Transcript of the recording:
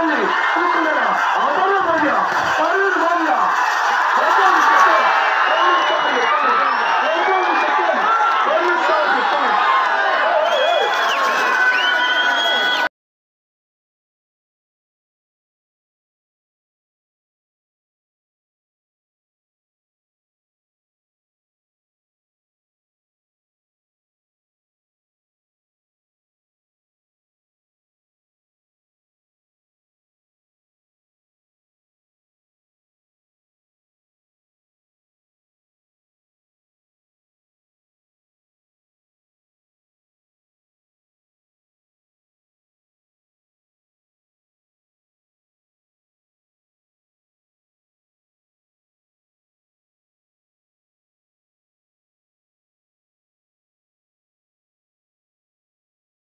하늘 끝나면.